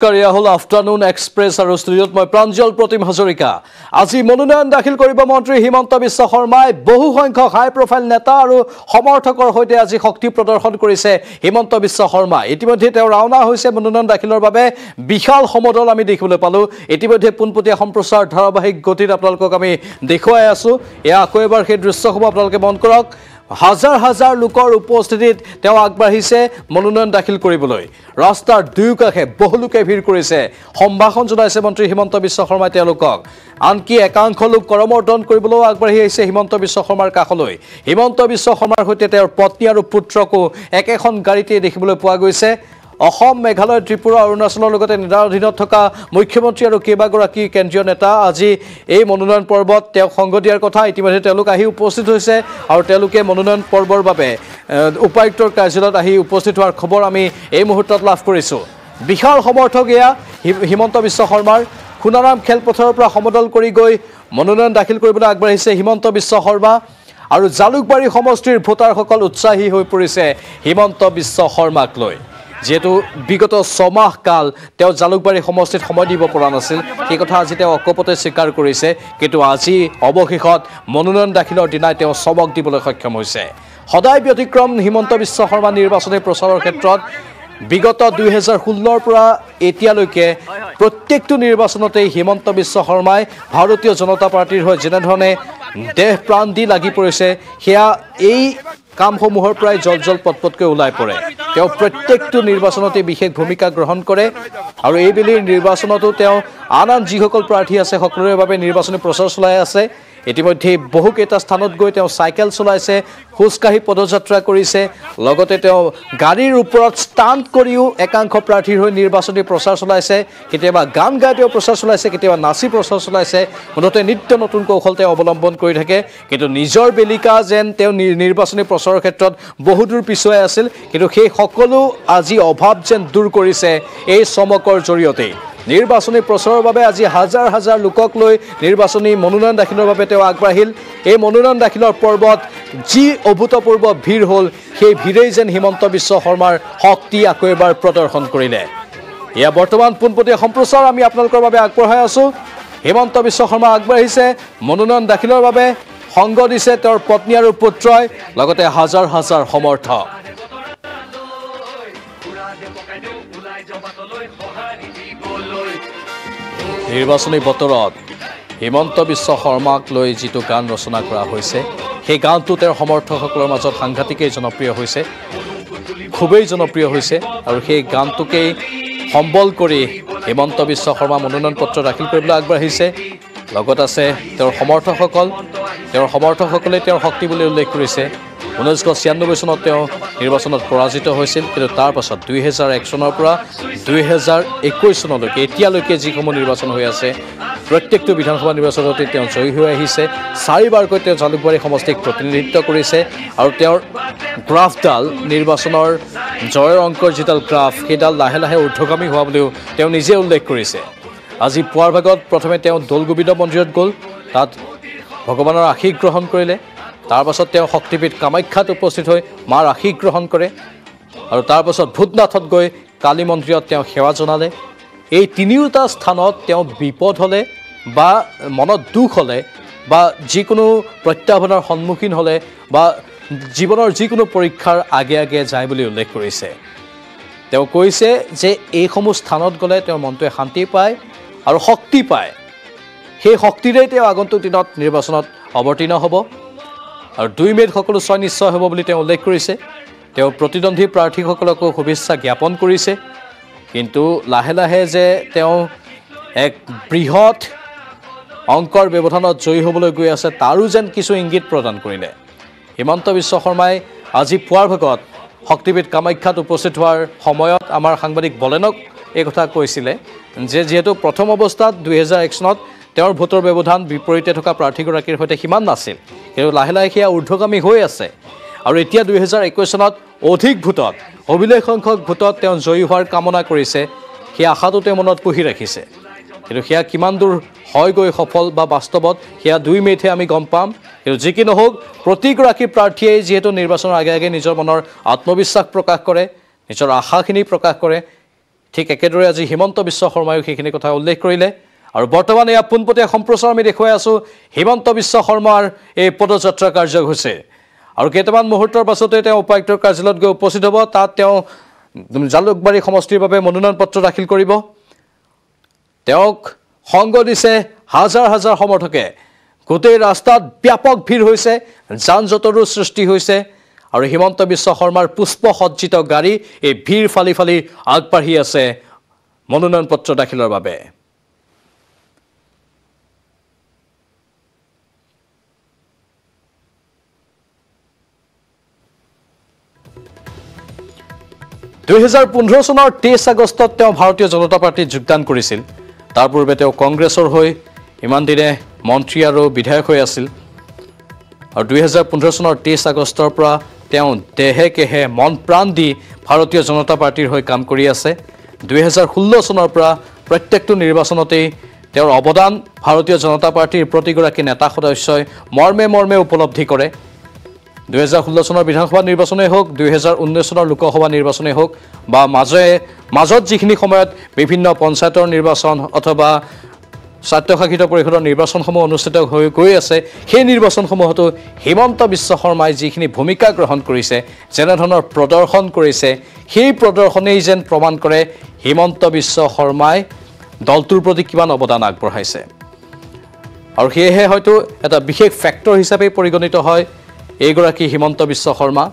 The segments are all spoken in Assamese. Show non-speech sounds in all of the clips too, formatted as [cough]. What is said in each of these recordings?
এয়া হ'ল আফটাৰনুন এক্সপ্ৰেছ আৰু ষ্টুডিঅ'ত মই প্ৰাঞ্জল প্ৰতিম হাজৰিকা। আজি মনোনয়ন দাখিল কৰিব মন্ত্ৰী হিমন্ত বিশ্ব শৰ্মাই বহু সংখ্যক হাই প্ৰফাইল নেতা আৰু সমৰ্থকৰ সৈতে আজি শক্তি প্ৰদৰ্শন কৰিছে হিমন্ত বিশ্ব শৰ্মা ইতিমধ্যে তেওঁ ৰাওনা হৈছে মনোনয়ন দাখিলৰ বাবে। বিশাল সমদল আমি দেখিবলৈ পালোঁ। ইতিমধ্যে পোনপটীয়া সম্প্ৰচাৰ ধাৰাবাহিক গতিত আপোনালোকক আমি দেখুৱাই আছোঁ। এয়া আকৌ এবাৰ সেই দৃশ্যসমূহ আপোনালোকে মন কৰক। হাজাৰ হাজাৰ লোকৰ উপস্থিতিত তেওঁ আগবাঢ়িছে মনোনয়ন দাখিল কৰিবলৈ। ৰাস্তাৰ দুয়োকাষে বহু লোকে ভিৰ কৰিছে। সম্ভাষণ জনাইছে মন্ত্ৰী হিমন্ত বিশ্ব শৰ্মাই তেওঁলোকক। আনকি একাংশ লোক কৰমৰ্দন কৰিবলৈও আগবাঢ়ি আহিছে হিমন্ত বিশ্ব শৰ্মাৰ কাষলৈ। হিমন্ত বিশ্ব শৰ্মাৰ সৈতে তেওঁৰ পত্নী আৰু পুত্ৰকো একেখন গাড়ীতে দেখিবলৈ পোৱা গৈছে। অসম মেঘালয় ত্ৰিপুৰা অৰুণাচলৰ লগতে নেডাৰ অধীনত থকা মুখ্যমন্ত্ৰী আৰু কেইবাগৰাকী কেন্দ্ৰীয় নেতা আজি এই মনোনয়ন পৰ্বত তেওঁক সংগ দিয়াৰ কথা। ইতিমধ্যে তেওঁলোক আহি উপস্থিত হৈছে আৰু তেওঁলোকে মনোনয়ন পৰ্বৰ বাবে উপায়ুক্তৰ কাৰ্যালয়ত আহি উপস্থিত হোৱাৰ খবৰ আমি এই মুহূৰ্তত লাভ কৰিছোঁ। বিশাল সমৰ্থক এয়া হিমন্ত বিশ্ব শৰ্মাৰ। সোণাৰাম খেলপথাৰৰ পৰা সমদল কৰি গৈ মনোনয়ন দাখিল কৰিবলৈ আগবাঢ়িছে হিমন্ত বিশ্ব শৰ্মা। আৰু জালুকবাৰী সমষ্টিৰ ভোটাৰসকল উৎসাহী হৈ পৰিছে হিমন্ত বিশ্ব শৰ্মাক লৈ। যিহেতু বিগত ছমাহ কাল তেওঁ জালুকবাৰী সমষ্টিত সময় দিব পৰা নাছিল সেই কথা আজি তেওঁ অকপতে স্বীকাৰ কৰিছে। কিন্তু আজি অৱশেষত মনোনয়ন দাখিলৰ দিনাই তেওঁ চমক দিবলৈ সক্ষম হৈছে। সদায় ব্যতিক্ৰম হিমন্ত বিশ্ব শৰ্মা নিৰ্বাচনী প্ৰচাৰৰ ক্ষেত্ৰত বিগত দুহেজাৰ ষোল্লৰ পৰা এতিয়ালৈকে প্ৰত্যেকটো নিৰ্বাচনতেই হিমন্ত বিশ্ব শৰ্মাই ভাৰতীয় জনতা পাৰ্টীৰ হৈ যেনেধৰণে দেহ প্ৰাণ দি লাগি পৰিছে সেয়া এই কামসমূহৰ পৰাই জল জল পটপটকৈ ওলাই পৰে। তেওঁ প্ৰত্যেকটো নিৰ্বাচনতে বিশেষ ভূমিকা গ্ৰহণ কৰে আৰু এইবেলিৰ নিৰ্বাচনতো তেওঁ আন আন যিসকল প্ৰাৰ্থী আছে সকলোৰে বাবে নিৰ্বাচনী প্ৰচাৰ চলাই আছে। ইতিমধ্যে বহুকেইটা স্থানত গৈ তেওঁ চাইকেল চলাইছে খোজকাঢ়ি পদযাত্ৰা কৰিছে। লগতে তেওঁ গাড়ীৰ ওপৰত ষ্টাণ্ট কৰিও একাংশ প্ৰাৰ্থীৰ হৈ নিৰ্বাচনী প্ৰচাৰ চলাইছে। কেতিয়াবা গান গাই তেওঁ প্ৰচাৰ চলাইছে কেতিয়াবা নাচি প্ৰচাৰ চলাইছে। মুঠতে নিত্য নতুন কৌশল তেওঁ অৱলম্বন কৰি থাকে। কিন্তু নিজৰ বেলিকা যেন তেওঁ নিৰ্বাচনী প্ৰচাৰৰ ক্ষেত্ৰত বহুদূৰ পিছুৱাই আছিল। কিন্তু সেই সকলো আজি অভাৱ যেন দূৰ কৰিছে এই চমকৰ জৰিয়তেই। নিৰ্বাচনী প্ৰচাৰৰ বাবে আজি হাজাৰ হাজাৰ লোকক লৈ নিৰ্বাচনী মনোনয়ন দাখিলৰ বাবে তেওঁ আগবাঢ়িল। এই মনোনয়ন দাখিলৰ পৰ্বত যি অভূতপূৰ্ব ভিৰ হ'ল সেই ভিৰেই যেন হিমন্ত বিশ্ব শৰ্মাৰ শক্তি আকৌ এবাৰ প্ৰদৰ্শন কৰিলে। এয়া বৰ্তমান পোনপটীয়া সম্প্ৰচাৰ আমি আপোনালোকৰ বাবে আগবঢ়াই আছোঁ। হিমন্ত বিশ্ব শৰ্মা আগবাঢ়িছে মনোনয়ন দাখিলৰ বাবে সংগ দিছে তেওঁৰ পত্নী আৰু পুত্ৰই লগতে হাজাৰ হাজাৰ সমৰ্থক। নিৰ্বাচনী বতৰত হিমন্ত বিশ্ব শৰ্মাক লৈ যিটো গান ৰচনা কৰা হৈছে সেই গানটো তেওঁৰ সমৰ্থকসকলৰ মাজত সাংঘাতিকেই জনপ্ৰিয় হৈছে খুবেই জনপ্ৰিয় হৈছে আৰু সেই গানটোকেই সম্বল কৰি হিমন্ত বিশ্ব শৰ্মা মনোনয়ন পত্ৰ দাখিল কৰিবলৈ আগবাঢ়িছে। লগত আছে তেওঁৰ সমৰ্থকসকল তেওঁৰ সমৰ্থকসকলে তেওঁৰ শক্তি বুলি উল্লেখ কৰিছে। ঊনৈছশ ছিয়ান্নব্বৈ চনত তেওঁ নিৰ্বাচনত পৰাজিত হৈছিল কিন্তু তাৰ পাছত দুহেজাৰ এক চনৰ পৰা দুহেজাৰ একৈছ চনলৈকে এতিয়ালৈকে যিসমূহ নিৰ্বাচন হৈ আছে প্ৰত্যেকটো বিধানসভা নিৰ্বাচনতে তেওঁ জয়ী হৈ আহিছে। চাৰিবাৰকৈ তেওঁ জালুকবাৰী সমষ্টিক প্ৰতিনিধিত্ব কৰিছে আৰু তেওঁৰ গ্ৰাফডাল নিৰ্বাচনৰ জয়ৰ অংকৰ যিডাল গ্ৰাফ সেইডাল লাহে লাহে ঊৰ্ধগামী হোৱা বুলিও তেওঁ নিজে উল্লেখ কৰিছে। আজি পুৱাৰ ভাগত প্ৰথমে তেওঁ দৌল গোবিন্দ মন্দিৰত গ'ল তাত ভগৱানৰ আশীষ গ্ৰহণ কৰিলে। তাৰপাছত তেওঁ শক্তিপীঠ কামাখ্যাত উপস্থিত হৈ মাৰ আশীষ গ্ৰহণ কৰে আৰু তাৰপাছত ভূতনাথত গৈ কালী মন্দিৰত তেওঁ সেৱা জনালে। এই তিনিওটা স্থানত তেওঁ বিপদ হ'লে বা মনত দুখ হ'লে বা যিকোনো প্ৰত্যাহ্বানৰ সন্মুখীন হ'লে বা জীৱনৰ যিকোনো পৰীক্ষাৰ আগে আগে যায় বুলি উল্লেখ কৰিছে। তেওঁ কৈছে যে এইসমূহ স্থানত গ'লে তেওঁৰ মনটোৱে শান্তি পায় আৰু শক্তি পায়। সেই শক্তিৰেই তেওঁ আগন্তুক দিনত নিৰ্বাচনত অৱতীৰ্ণ হ'ব। আৰু দুই মে'ত সকলো ছয় নিশ্চয় হ'ব বুলি তেওঁ উল্লেখ কৰিছে। তেওঁ প্ৰতিদ্বন্দ্বী প্ৰাৰ্থীসকলকো শুভেচ্ছা জ্ঞাপন কৰিছে। কিন্তু লাহে লাহে যে তেওঁ এক বৃহৎ অংকৰ ব্যৱধানত জয়ী হ'বলৈ গৈ আছে তাৰো যেন কিছু ইংগিত প্ৰদান কৰিলে। হিমন্ত বিশ্ব শৰ্মাই আজি পুৱাৰ ভাগত শক্তিপীঠ কামাখ্যাত উপস্থিত হোৱাৰ সময়ত আমাৰ সাংবাদিক বলেনক এই কথা কৈছিলে যে যিহেতু প্ৰথম অৱস্থাত দুহেজাৰ এক চনত তেওঁৰ ভোটৰ ব্যৱধান বিপৰীতে থকা প্ৰাৰ্থীগৰাকীৰ সৈতে সিমান নাছিল। কিন্তু লাহে লাহে সেয়া ঊৰ্ধগামী হৈ আছে। আৰু এতিয়া দুহেজাৰ একৈছ চনত অধিক ভোটত অভিলেখ সংখ্যক ভোটত তেওঁ জয়ী হোৱাৰ কামনা কৰিছে সেই আশাটো তেওঁ মনত পুহি ৰাখিছে। কিন্তু সেয়া কিমান দূৰ হয়গৈ সফল বা বাস্তৱত সেয়া দুই মে'তহে আমি গম পাম। কিন্তু যি কি নহওক প্ৰতিগৰাকী প্ৰাৰ্থীয়ে যিহেতু নিৰ্বাচনৰ আগে আগে নিজৰ মনৰ আত্মবিশ্বাস প্ৰকাশ কৰে নিজৰ আশাখিনি প্ৰকাশ কৰে ঠিক একেদৰে আজি হিমন্ত বিশ্ব শৰ্মায়ো সেইখিনি কথা উল্লেখ কৰিলে। আৰু বৰ্তমান এয়া পোনপটীয়া সম্প্ৰচাৰ আমি দেখুৱাই আছোঁ। হিমন্ত বিশ্ব শৰ্মাৰ এই পদযাত্ৰা কাৰ্যসূচী। আৰু কেইটামান মুহূৰ্তৰ পাছতে তেওঁ উপায়ুক্তৰ কাৰ্যালয়ত গৈ উপস্থিত হ'ব। তাত তেওঁ জালুকবাৰী সমষ্টিৰ বাবে মনোনয়ন পত্ৰ দাখিল কৰিব। তেওঁক সংগ দিছে হাজাৰ হাজাৰ সমৰ্থকে। গোটেই ৰাস্তাত ব্যাপক ভিৰ হৈছে যান জঁটৰো সৃষ্টি হৈছে। আৰু হিমন্ত বিশ্ব শৰ্মাৰ পুষ্পসজ্জিত গাড়ী এই ভিৰ ফালি ফালি আগবাঢ়ি আছে মনোনয়ন পত্ৰ দাখিলৰ বাবে। দুহেজাৰ পোন্ধৰ চনৰ তেইছ আগষ্টত তেওঁ ভাৰতীয় জনতা পাৰ্টীত যোগদান কৰিছিল। তাৰ পূৰ্বে তেওঁ কংগ্ৰেছৰ হৈ ইমান দিনে মন্ত্ৰী আৰু বিধায়ক হৈ আছিল। আৰু দুহেজাৰ পোন্ধৰ চনৰ তেইছ আগষ্টৰ পৰা তেওঁ দেহে কেহে মন প্ৰাণ দি ভাৰতীয় জনতা পাৰ্টীৰ হৈ কাম কৰি আছে। দুহেজাৰ ষোল্ল চনৰ পৰা প্ৰত্যেকটো নিৰ্বাচনতেই তেওঁৰ অৱদান ভাৰতীয় জনতা পাৰ্টীৰ প্ৰতিগৰাকী নেতা সদস্যই মৰ্মে মৰ্মে উপলব্ধি কৰে। দুহেজাৰ ষোল্ল চনৰ বিধানসভা নিৰ্বাচনেই হওক দুহেজাৰ ঊনৈছ চনৰ লোকসভা নিৰ্বাচনেই হওক বা মাজে মাজত যিখিনি সময়ত বিভিন্ন পঞ্চায়তৰ নিৰ্বাচন অথবা স্বায়ত্তশাসিত পৰিষদৰ নিৰ্বাচনসমূহ অনুষ্ঠিত হৈ গৈ আছে সেই নিৰ্বাচনসমূহতো হিমন্ত বিশ্ব শৰ্মাই যিখিনি ভূমিকা গ্ৰহণ কৰিছে যেনেধৰণৰ প্ৰদৰ্শন কৰিছে সেই প্ৰদৰ্শনেই যেন প্ৰমাণ কৰে হিমন্ত বিশ্ব শৰ্মাই দলটোৰ প্ৰতি কিমান অৱদান আগবঢ়াইছে। আৰু সেয়েহে হয়তো এটা বিশেষ ফেক্টৰ হিচাপে পৰিগণিত হয় এইগৰাকী হিমন্ত বিশ্ব শৰ্মা।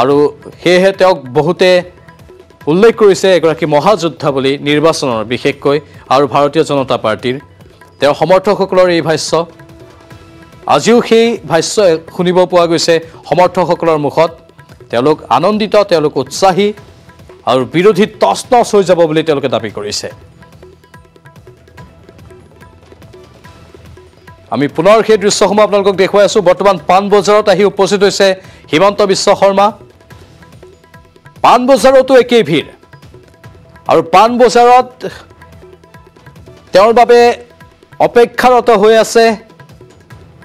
আৰু সেয়েহে তেওঁক বহুতে উল্লেখ কৰিছে এগৰাকী মহাযোদ্ধা বুলি নিৰ্বাচনৰ বিশেষকৈ আৰু ভাৰতীয় জনতা পাৰ্টীৰ। তেওঁৰ সমৰ্থকসকলৰ এই ভাষ্য। আজিও সেই ভাষ্য শুনিব পোৱা গৈছে সমৰ্থকসকলৰ মুখত। তেওঁলোক আনন্দিত তেওঁলোক উৎসাহী আৰু বিৰোধী টচ টচ হৈ যাব বুলি তেওঁলোকে দাবী কৰিছে। আমি পুনৰ সেই দৃশ্যসমূহ আপোনালোকক দেখুৱাই আছোঁ। বৰ্তমান পাণ বজাৰত আহি উপস্থিত হৈছে হিমন্ত বিশ্ব শৰ্মা। পাণ বজাৰতো একেই ভিৰ। আৰু পাণ বজাৰত তেওঁৰ বাবে অপেক্ষাৰত হৈ আছে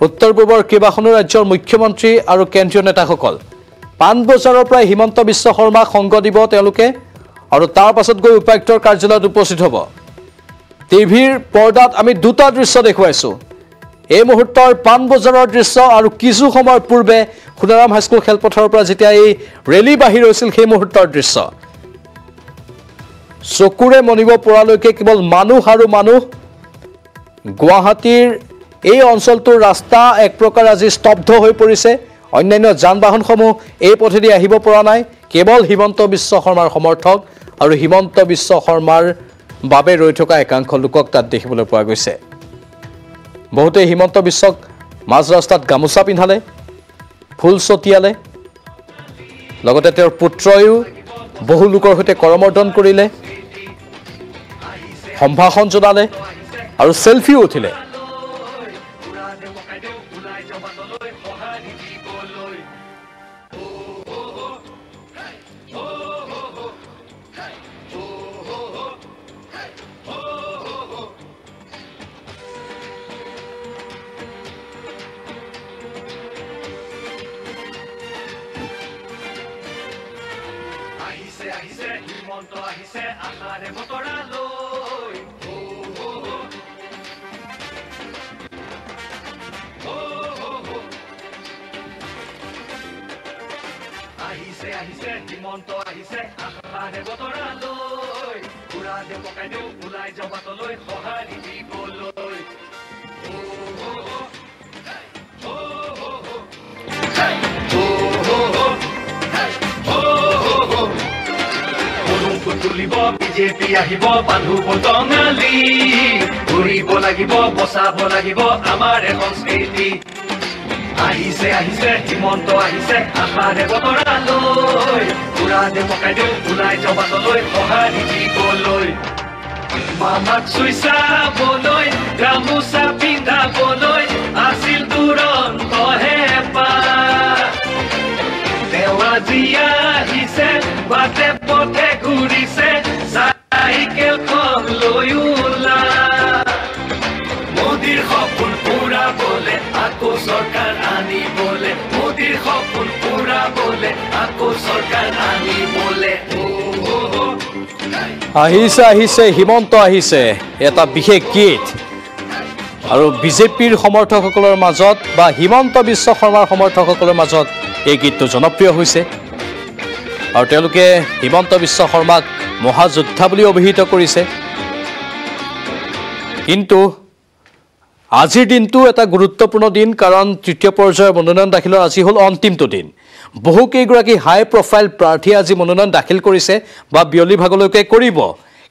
উত্তৰ পূবৰ কেইবাখনো ৰাজ্যৰ মুখ্যমন্ত্ৰী আৰু কেন্দ্ৰীয় নেতাসকল। পাণ বজাৰৰ পৰাই হিমন্ত বিশ্ব শৰ্মাক সংগ দিব তেওঁলোকে আৰু তাৰ পাছত গৈ উপায়ুক্তৰ কাৰ্যালয়ত উপস্থিত হ'ব। টিভিৰ পৰ্দাত আমি দুটা দৃশ্য দেখুৱাইছোঁ। এই মুহূৰ্তৰ পাণবজাৰৰ দৃশ্য আৰু কিছু সময়ৰ পূৰ্বে সোণাৰাম হাইস্কুল খেলপথাৰৰ পৰা যেতিয়া এই ৰেলী বাহিৰ হৈছিল সেই মুহূৰ্তৰ দৃশ্য। চকুৰে মনিব পৰালৈকে কেৱল মানুহ আৰু মানুহ। গুৱাহাটীৰ এই অঞ্চলটোৰ ৰাস্তা এক প্ৰকাৰ আজি স্তব্ধ হৈ পৰিছে। অন্যান্য যান বাহনসমূহ এই পথেদি আহিব পৰা নাই। কেৱল হিমন্ত বিশ্ব শৰ্মাৰ সমৰ্থক আৰু হিমন্ত বিশ্ব শৰ্মাৰ বাবে ৰৈ থকা একাংশ লোকক তাত দেখিবলৈ পোৱা গৈছে। বহুতে হিমন্ত বিশ্বক মাজ ৰাস্তাত গামোচা পিন্ধালে ফুল ছটিয়ালে। লগতে তেওঁৰ পুত্ৰয়ো বহু লোকৰ সৈতে কৰমৰ্দন কৰিলে সম্ভাষণ জনালে আৰু ছেলফিও উঠিলে। আহিছে আশাৰে বতৰালৈ আহিছে আহিছে হিমন্ত আহিছে আশাৰে বতৰালৈ উৰা দে পকাই দিওঁ ওলাই যাবাতলৈ সঁহাৰি দিবলৈ তুলিব বিজেপি আহিব বান্ধু বটঙালী। ঘূৰিব লাগিব বচাব লাগিব আমাৰ সংস্কৃতি। আহিছে আহিছে হিমন্ত আহিছে আশাৰে বতৰালৈ উৰা দে পকাই দিওঁ ওলাই যাবাতলৈ সঁহাৰি দিবলৈ মামাক চুই চাবলৈ গামোচা পিন্ধাবলৈ আছিল তুৰন্ত হেঁপাহ তেওঁ আজি আহিছে বাটে পথে চাইকেলখন লৈ ওলা। মোদীৰ সপোন আকৌ চৰকাৰ মোদীৰ সপোন আকৌ চৰকাৰ। আহিছে আহিছে হিমন্ত আহিছে এটা বিশেষ গীত। আৰু বিজেপিৰ সমৰ্থকসকলৰ মাজত বা হিমন্ত বিশ্ব শৰ্মাৰ সমৰ্থকসকলৰ মাজত এই গীতটো জনপ্ৰিয় হৈছে। আৰু তেওঁলোকে হিমন্ত বিশ্ব শৰ্মাক মহাযোদ্ধা বুলি অভিহিত কৰিছে। কিন্তু আজিৰ দিনটো এটা গুৰুত্বপূৰ্ণ দিন কাৰণ তৃতীয় পৰ্যায়ৰ মনোনয়ন দাখিলৰ আজি হ'ল অন্তিমটো দিন। বহুকেইগৰাকী হাই প্ৰফাইল প্ৰাৰ্থীয়ে আজি মনোনয়ন দাখিল কৰিছে বা বিয়লি ভাগলৈকে কৰিব।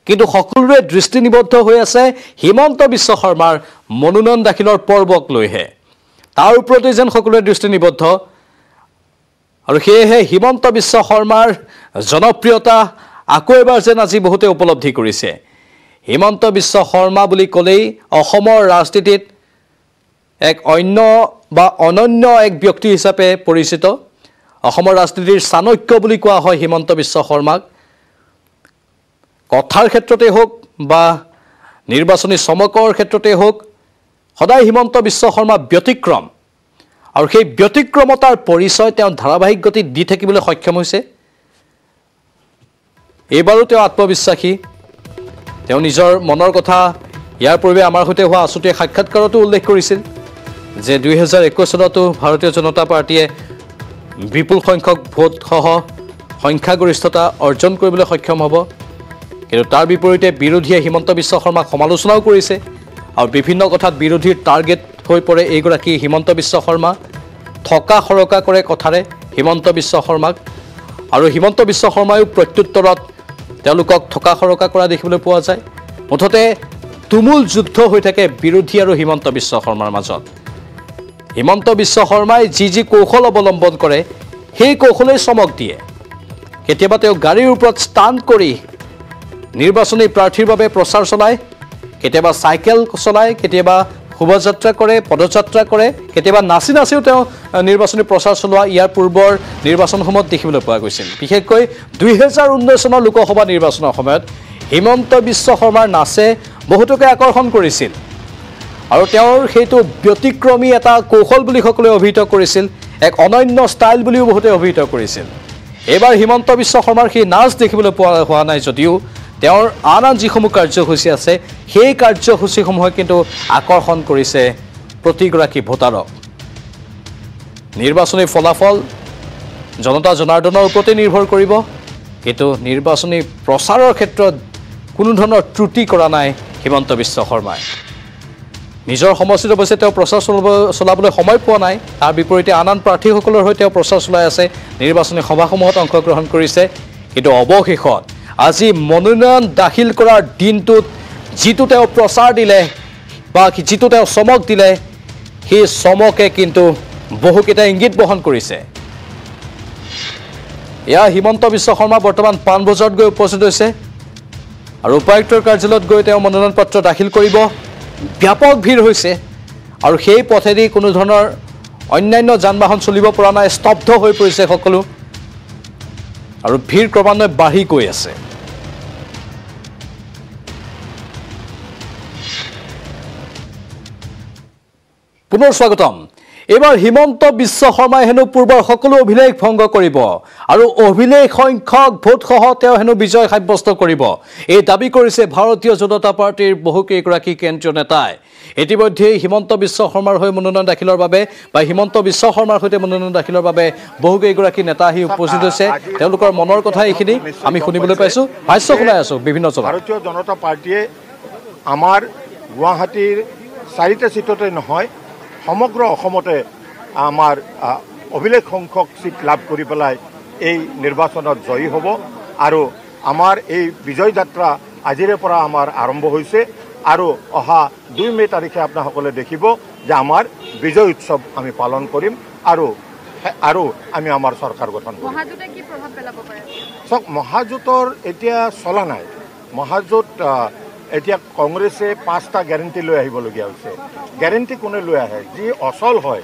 কিন্তু সকলোৰে দৃষ্টি নিবদ্ধ হৈ আছে হিমন্ত বিশ্ব শৰ্মাৰ মনোনয়ন দাখিলৰ পৰ্বক লৈহে। তাৰ ওপৰতে যেন সকলোৰে দৃষ্টি নিবদ্ধ আৰু সেয়েহে হিমন্ত বিশ্ব শৰ্মাৰ জনপ্ৰিয়তা আকৌ এবাৰ যেন আজি বহুতে উপলব্ধি কৰিছে। হিমন্ত বিশ্ব শৰ্মা বুলি ক'লেই অসমৰ ৰাজনীতিত এক অন্য বা অনন্য এক ব্যক্তি হিচাপে পৰিচিত। অসমৰ ৰাজনীতিৰ চাণক্য বুলি কোৱা হয় হিমন্ত বিশ্ব শৰ্মাক। কথাৰ ক্ষেত্ৰতে হওক বা নিৰ্বাচনী চমকৰ ক্ষেত্ৰতে হওক সদায় হিমন্ত বিশ্ব শৰ্মা ব্যতিক্ৰম। আৰু সেই ব্যতিক্ৰমতাৰ পৰিচয় তেওঁ ধাৰাবাহিক গতিত দি থাকিবলৈ সক্ষম হৈছে। এইবাৰো তেওঁ আত্মবিশ্বাসী। তেওঁ নিজৰ মনৰ কথা ইয়াৰ পূৰ্বে আমাৰ সৈতে হোৱা আছুতীয়া সাক্ষাৎকাৰতো উল্লেখ কৰিছিল যে দুহেজাৰ একৈছ চনতো ভাৰতীয় জনতা পাৰ্টীয়ে বিপুল সংখ্যক ভোটসহ সংখ্যাগৰিষ্ঠতা অৰ্জন কৰিবলৈ সক্ষম হ'ব। কিন্তু তাৰ বিপৰীতে বিৰোধীয়ে হিমন্ত বিশ্ব শৰ্মাক সমালোচনাও কৰিছে আৰু বিভিন্ন কথাত বিৰোধীৰ টাৰ্গেট হৈ পৰে এইগৰাকী হিমন্ত বিশ্ব শৰ্মা। থকা সৰকা কৰে কথাৰে হিমন্ত বিশ্ব শৰ্মাক। আৰু হিমন্ত বিশ্ব শৰ্মায়ো প্ৰত্যুত্তৰত তেওঁলোকক থকা সৰকা কৰা দেখিবলৈ পোৱা যায়। মুঠতে তুমুল যুদ্ধ হৈ থাকে বিৰোধী আৰু হিমন্ত বিশ্ব শৰ্মাৰ মাজত। হিমন্ত বিশ্ব শৰ্মাই যি যি কৌশল অৱলম্বন কৰে সেই কৌশলেই চমক দিয়ে। কেতিয়াবা তেওঁ গাড়ীৰ ওপৰত ষ্টাণ্ট কৰি নিৰ্বাচনী প্ৰাৰ্থীৰ বাবে প্ৰচাৰ চলায় কেতিয়াবা চাইকেল চলায় কেতিয়াবা শোভাযাত্ৰা কৰে পদযাত্ৰা কৰে। কেতিয়াবা নাচি নাচিও তেওঁ নিৰ্বাচনী প্ৰচাৰ চলোৱা। ইয়াৰ পূৰ্বৰ নিৰ্বাচনসমূহত দেখিবলৈ পোৱা গৈছিল। বিশেষকৈ দুহেজাৰ ঊনৈছ চনৰ লোকসভা নিৰ্বাচনৰ সময়ত হিমন্ত বিশ্ব শৰ্মাৰ নাচে বহুতোকে আকৰ্ষণ কৰিছিল। আৰু তেওঁৰ সেইটো ব্যতিক্ৰমী এটা কৌশল বুলি সকলোৱে অভিহিত কৰিছিল। এক অনন্য ষ্টাইল বুলিও বহুতে অভিহিত কৰিছিল। এইবাৰ হিমন্ত বিশ্ব শৰ্মাৰ সেই নাচ দেখিবলৈ পোৱা হোৱা নাই যদিও তেওঁৰ আন আন যিসমূহ কাৰ্যসূচী আছে সেই কাৰ্যসূচীসমূহে কিন্তু আকৰ্ষণ কৰিছে প্ৰতিগৰাকী ভোটাৰক। নিৰ্বাচনী ফলাফল জনতা জনাৰ্দনৰ ওপৰতে নিৰ্ভৰ কৰিব কিন্তু নিৰ্বাচনী প্ৰচাৰৰ ক্ষেত্ৰত কোনো ধৰণৰ ত্ৰুটি কৰা নাই হিমন্ত বিশ্ব শৰ্মাই। নিজৰ সমষ্টিত অৱশ্যে তেওঁ প্ৰচাৰ চলাব চলাবলৈ সময় পোৱা নাই তাৰ বিপৰীতে আন আন প্ৰাৰ্থীসকলৰ হৈ তেওঁ প্ৰচাৰ চলাই আছে। নিৰ্বাচনী সভাসমূহত অংশগ্ৰহণ কৰিছে কিন্তু অৱশেষত আজি মনোনয়ন দাখিল কৰাৰ দিনটোত যিটো তেওঁ প্ৰচাৰ দিলে বা যিটো তেওঁ চমক দিলে সেই চমকে কিন্তু বহুকেইটা ইংগিত বহন কৰিছে। এয়া হিমন্ত বিশ্ব শৰ্মা বৰ্তমান পাণবজাৰত গৈ উপস্থিত হৈছে আৰু উপায়ুক্তৰ কাৰ্যালয়ত গৈ তেওঁ মনোনয়ন পত্ৰ দাখিল কৰিব। ব্যাপক ভিৰ হৈছে আৰু সেই পথেদি কোনো ধৰণৰ অন্যান্য যান বাহন চলিব পৰা নাই স্তব্ধ হৈ পৰিছে সকলো। আৰু ভিৰ ক্ৰমান্বয়ে বাঢ়ি গৈ আছে। পুনৰ স্বাগতম। এইবাৰ হিমন্ত বিশ্ব শৰ্মাই হেনো পূৰ্বৰ সকলো অভিলেখ ভংগ কৰিব আৰু অভিলেখ সংখ্যক ভোটসহ তেওঁ হেনো বিজয় সাব্যস্ত কৰিব। এই দাবী কৰিছে ভাৰতীয় জনতা পাৰ্টীৰ বহুকেইগৰাকী কেন্দ্ৰীয় নেতাই। ইতিমধ্যেই হিমন্ত বিশ্ব শৰ্মাৰ হৈ মনোনয়ন দাখিলৰ বাবে বা হিমন্ত বিশ্ব শৰ্মাৰ সৈতে মনোনয়ন দাখিলৰ বাবে বহুকেইগৰাকী নেতা আহি উপস্থিত হৈছে। তেওঁলোকৰ মনৰ কথা এইখিনি আমি শুনিবলৈ পাইছোঁ। ভাষ্য শুনাই আছোঁ বিভিন্ন ভাৰতীয় জনতা পাৰ্টীয়ে আমাৰ গুৱাহাটীৰ চাৰিটা চিটতে নহয় সমগ্ৰ অসমতে আমাৰ অভিলেখ সংখ্যক চিট লাভ কৰি পেলাই এই নিৰ্বাচনত জয়ী হ'ব আৰু আমাৰ এই বিজয় যাত্ৰা আজিৰে পৰা আমাৰ আৰম্ভ হৈছে আৰু অহা দুই মে' তাৰিখে আপোনাসকলে দেখিব যে আমাৰ বিজয় উৎসৱ আমি পালন কৰিম আৰু আৰু আমি আমাৰ চৰকাৰ গঠন কৰিম। মহাজোঁটে কি প্ৰভাৱ পেলাব পাৰে? চাওক মহাজোঁটৰ এতিয়া চলা নাই। মহাজোঁট এতিয়া কংগ্ৰেছে পাঁচটা গেৰেণ্টি লৈ আহিবলগীয়া হৈছে। গেৰেণ্টি কোনে লৈ আহে? যি অচল হয়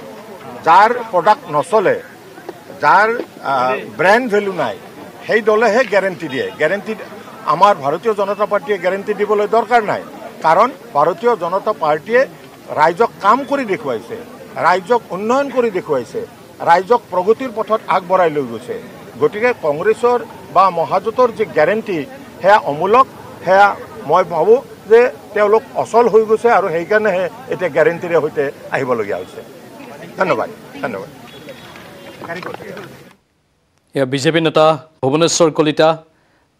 যাৰ প্ৰডাক্ট নচলে যাৰ ব্ৰেণ্ড ভেলু নাই সেই দলেহে গেৰেণ্টি দিয়ে। গেৰেণ্টি আমাৰ ভাৰতীয় জনতা পাৰ্টীয়ে গেৰেণ্টি দিবলৈ দৰকাৰ নাই। কাৰণ ভাৰতীয় জনতা পাৰ্টীয়ে ৰাইজক কাম কৰি দেখুৱাইছে ৰাইজক উন্নয়ন কৰি দেখুৱাইছে ৰাইজক প্ৰগতিৰ পথত আগবঢ়াই লৈ গৈছে। গতিকে কংগ্ৰেছৰ বা মহাজোঁটৰ যি গেৰেণ্টি সেয়া অমূলক সেয়া মই ভাবোঁ যে তেওঁলোক অচল হৈ গৈছে আৰু সেইকাৰণেহে এতিয়া গেৰেণ্টিৰে সৈতে আহিবলগীয়া হৈছে। ধন্যবাদ ধন্যবাদ। এয়া বিজেপি নেতা ভুৱনেশ্বৰ কলিতা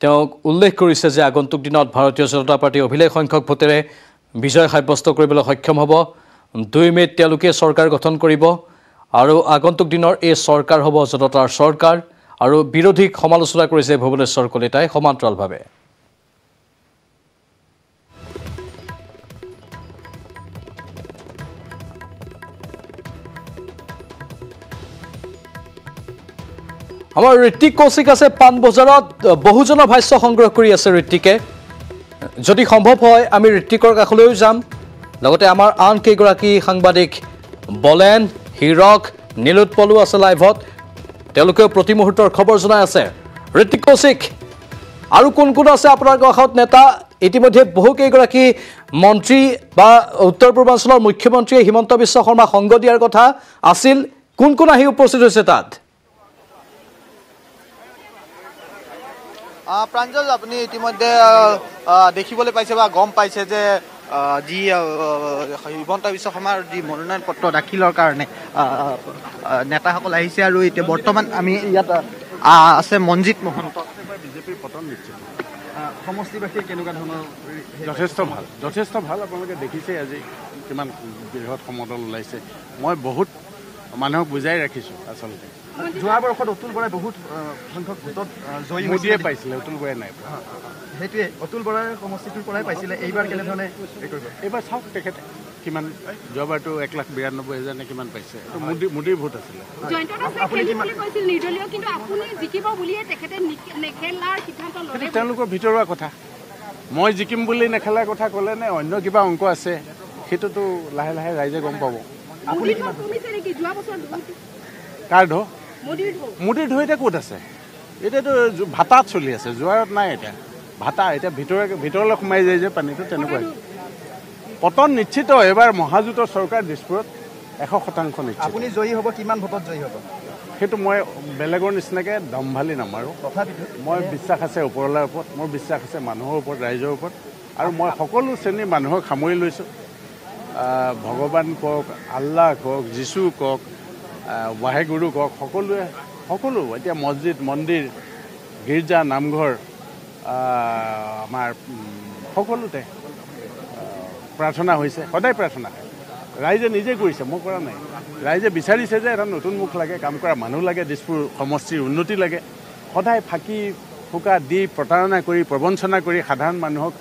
তেওঁক উল্লেখ কৰিছে যে আগন্তুক দিনত ভাৰতীয় জনতা পাৰ্টীয়ে অভিলেখ সংখ্যক ভোটেৰে বিজয় সাব্যস্ত কৰিবলৈ সক্ষম হ'ব। দুই মে'ত তেওঁলোকে চৰকাৰ গঠন কৰিব আৰু আগন্তুক দিনৰ এই চৰকাৰ হ'ব জনতাৰ চৰকাৰ আৰু বিৰোধীক সমালোচনা কৰিছে ভুৱনেশ্বৰ কলিতাই সমান্তৰালভাৱে। আমাৰ ঋত্বিক কৌশিক আছে পাণবজাৰত বহুজনৰ ভাষ্য সংগ্ৰহ কৰি আছে ঋত্বিকে। যদি সম্ভৱ হয় আমি ঋত্বিকৰ কাষলৈও যাম। লগতে আমাৰ আন কেইগৰাকী সাংবাদিক বলেন হীৰক নীলোৎপলো আছে লাইভত। তেওঁলোকেও প্ৰতি মুহূৰ্তৰ খবৰ জনাই আছে। ঋত্বিক কৌশিক আৰু কোন কোন আছে আপোনাৰ কাষত নেতা? ইতিমধ্যে বহুকেইগৰাকী মন্ত্ৰী বা উত্তৰ পূৰ্বাঞ্চলৰ মুখ্যমন্ত্ৰীয়ে হিমন্ত বিশ্ব শৰ্মাক সংগ দিয়াৰ কথা আছিল। কোন কোন আহি উপস্থিত হৈছে তাত? প্ৰাঞ্জল আপুনি ইতিমধ্যে দেখিবলৈ পাইছে বা গম পাইছে যে যি হিমন্ত বিশ্ব শৰ্মাৰ যি মনোনয়ন পত্ৰ দাখিলৰ কাৰণে নেতাসকল আহিছে আৰু এতিয়া বৰ্তমান আমি ইয়াত আছে মঞ্জিত মহন্ত। বিজেপিৰ পতন নিশ্চিত। আহ, সমষ্টিবাসীয়ে কেনেকুৱা ধৰণৰ যথেষ্ট ভাল। যথেষ্ট ভাল। আপোনালোকে দেখিছে আজি কিমান বৃহৎ সমদল ওলাইছে। মই বহুত মানুহক বুজাই ৰাখিছোঁ আচলতে। যোৱা বৰ্ষত অতুল বৰাই বহুত সংখ্যক ভোটত জয়ী মোদীয়ে পাইছিলে অতুল বৰাই নাই। সেইটোৱে অতুল বৰাই সমষ্টিটোৰ পৰাই পাইছিলে। এইবাৰ কেনেধৰণে এইবাৰ চাওক তেখেতে কিমান যোৱাবাৰতো এক লাখ বিৰান্নব্বৈ হাজাৰ নে কিমান পাইছে। মোদী মোদীৰ ভোট আছিলে। তেওঁলোকৰ ভিতৰুৱা কথা মই জিকিম বুলি নেখেলাৰ কথা ক'লে নে অন্য কিবা অংক আছে সেইটোতো লাহে লাহে ৰাইজে গম পাব। মোদীৰ ঢৌ কমিছে নেকি? যোৱা বছৰ বহুত কাৰ ঢৌ মোদীৰ ঢৌ। এতিয়া ক'ত আছে? এতিয়াতো ভাটাত চলি আছে জোৱাৰত নাই এতিয়া। ভাটা এতিয়া ভিতৰে ভিতৰলৈ সোমাই যায় যে পানীটো তেনেকুৱা। পতন নিশ্চিত এইবাৰ মহাজোঁটৰ চৰকাৰ দিছপুৰত এশ শতাংশ নিশ্চিত। আপুনি জয়ী হ'ব কিমান ভোটত জয়ী হ'ব? সেইটো মই বেলেগৰ নিচিনাকৈ দম্ভালি নামাৰোঁ। তথাপিতো মই বিশ্বাস আছে ওপৰলাৰ ওপৰত মোৰ বিশ্বাস আছে মানুহৰ ওপৰত ৰাইজৰ ওপৰত। আৰু মই সকলো শ্ৰেণীৰ মানুহক সামৰি লৈছোঁ। ভগৱান কওক আল্লাহ কওক যীশু কওক আহ, ৱাহেগুৰু কওক সকলোৱে সকলো এতিয়া মছজিদ মন্দিৰ গীৰ্জা নামঘৰ আমাৰ সকলোতে প্ৰাৰ্থনা হৈছে সদায় প্ৰাৰ্থনা ৰাইজে নিজে কৰিছে মই কৰা নাই। ৰাইজে বিচাৰিছে যে এটা নতুন মুখ লাগে কাম কৰা মানুহ লাগে দিছপুৰ সমষ্টিৰ উন্নতি লাগে। সদায় ফাঁকি ফুকা দি প্ৰতাৰণা কৰি প্ৰবঞ্চনা কৰি সাধাৰণ মানুহক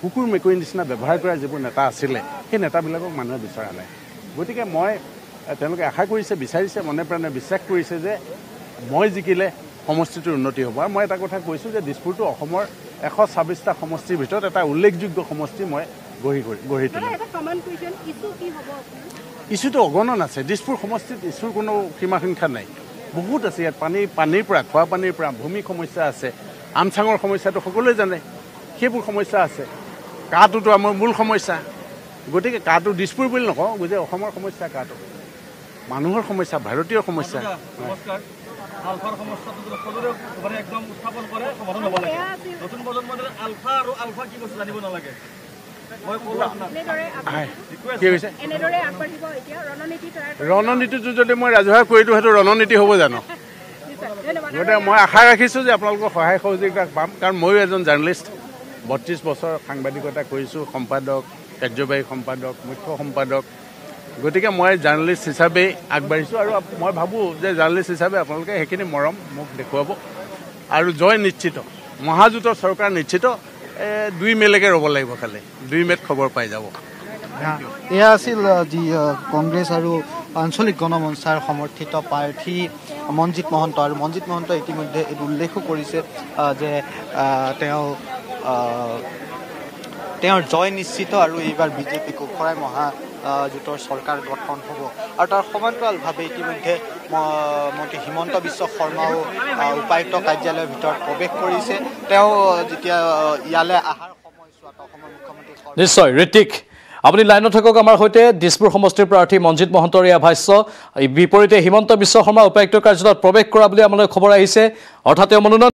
কুকুৰ মেকুৰীৰ নিচিনা ব্যৱহাৰ কৰা যিবোৰ নেতা আছিলে সেই নেতাবিলাকক মানুহে বিচৰা নাই। গতিকে মই তেওঁলোকে আশা কৰিছে বিচাৰিছে মনে প্ৰাণে বিশ্বাস কৰিছে যে মই জিকিলে সমষ্টিটোৰ উন্নতি হ'ব। আৰু মই এটা কথা কৈছোঁ যে দিছপুৰটো অসমৰ এশ ছাব্বিছটা সমষ্টিৰ ভিতৰত এটা উল্লেখযোগ্য সমষ্টি মই গঢ়ি গঢ়ি তুলিম। ইছ্যুটো অগণন আছে। দিছপুৰ সমষ্টিত ইছ্যুৰ কোনো সীমা সংখ্যা নাই। বহুত আছে ইয়াত। পানী পানীৰ পৰা খোৱা পানীৰ পৰা ভূমি সমস্যা আছে। আমচাঙৰ সমস্যাটো সকলোৱে জানে। সেইবোৰ সমস্যা আছে। কাহটোতো আমাৰ মূল সমস্যা। গতিকে কাহটো দিছপুৰ বুলি নকওঁ গোটেই অসমৰ সমস্যা কাহটো মানুহৰ সমস্যা ভাৰতীয় সমস্যা। নমস্কাৰ। আলফাৰ সমস্যাটো সকলোৰে মানে একদম উত্থাপন কৰে সমাধান হ'ব লাগে। সেয়া আছিল নতুন প্ৰজন্মই যাতে আলফা আৰু আলফা কি বস্তু জানিব নালাগে। মই ক'লো আপোনাক। এনেদৰে হাই, আগবাঢ়িব কি হৈছে? এনেদৰে আগবাঢ়িব এতিয়া ৰণনীতি তৈয়াৰ কৰি ৰণনীতিটো যদি মই ৰাজহুৱা কৰি দিওঁ সেইটো ৰণনীতি হ'ব জানো? [laughs] গতিকে মই আশা ৰাখিছোঁ যে আপোনালোকৰ সহায় সহযোগিতা পাম কাৰণ ময়ো এজন জাৰ্ণালিষ্ট। বত্ৰিছ বছৰ সাংবাদিকতা কৰিছোঁ সম্পাদক কাৰ্যবাহী সম্পাদক মুখ্য সম্পাদক। গতিকে মই জাৰ্ণালিষ্ট হিচাপেই আগবাঢ়িছোঁ আৰু মই ভাবোঁ যে জাৰ্ণালিষ্ট হিচাপে আপোনালোকে সেইখিনি মৰম মোক দেখুৱাব আৰু জয় নিশ্চিত। মহাজোঁটৰ চৰকাৰ নিশ্চিত দুই মেলৈকে ৰ'ব লাগিব খালি। দুই মেত খবৰ পাই যাব। এয়া আছিল যি কংগ্ৰেছ আৰু আঞ্চলিক গণমঞ্চাৰ সমৰ্থিত প্ৰাৰ্থী মনজিত মহন্ত। আৰু মনজিত মহন্ত ইতিমধ্যে উল্লেখো কৰিছে যে তেওঁ তেওঁৰ জয় নিশ্চিত আৰু এইবাৰ বিজেপি কোখৰাই মহা জোঁটৰ চৰকাৰ গঠন হ'ব। আৰু তাৰ সমান্তৰালভাৱে ইতিমধ্যে মন্ত্ৰী হিমন্ত বিশ্ব শৰ্মাও উপায়ুক্ত কাৰ্যালয়ৰ ভিতৰত প্ৰৱেশ কৰিছে। তেওঁ যেতিয়া ইয়ালৈ অহাৰ সময়ছোৱাত অসমৰ মুখ্যমন্ত্ৰী নিশ্চয় ঋতিক আপুনি লাইনত থাকক আমাৰ সৈতে। দিছপুৰ সমষ্টিৰ প্ৰাৰ্থী মঞ্জিত মহন্তৰ এয়া ভাষ্য। বিপৰীতে হিমন্ত বিশ্ব শৰ্মা উপায়ুক্ত কাৰ্যালয়ত প্ৰৱেশ কৰা বুলি আমালৈ খবৰ আহিছে। অৰ্থাৎ তেওঁ মনোনয়ন